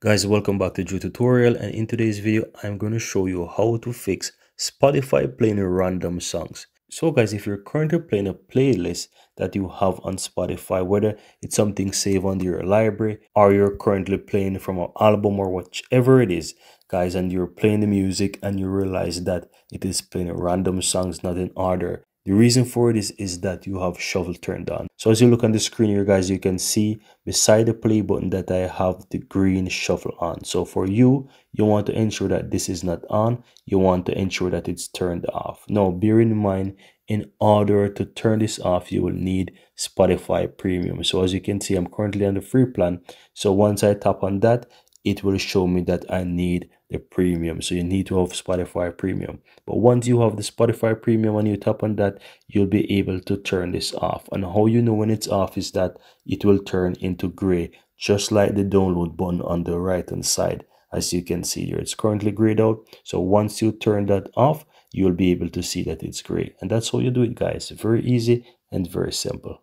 Guys, welcome back to Drew Tutorial and in today's video, I'm going to show you how to fix Spotify playing random songs. So guys, if you're currently playing a playlist that you have on Spotify, whether it's something saved under your library or you're currently playing from an album or whichever it is, guys, and you're playing the music and you realize that it is playing random songs not in order, the reason for it is, is that you have shuffle turned on. So as you look on the screen here guys, you can see beside the play button that I have the green shuffle on. So for you, you want to ensure that this is not on. You want to ensure that it's turned off. Now bear in mind, in order to turn this off, you will need Spotify Premium. So as you can see, I'm currently on the free plan. So once I tap on that, it will show me that I need the premium. So you need to have Spotify premium. But once you have the Spotify premium and you tap on that, you'll be able to turn this off. And how you know when it's off is that it will turn into gray, just like the download button on the right hand side. As you can see here, it's currently grayed out. So once you turn that off, you'll be able to see that it's gray. And that's how you do it, guys. Very easy and very simple.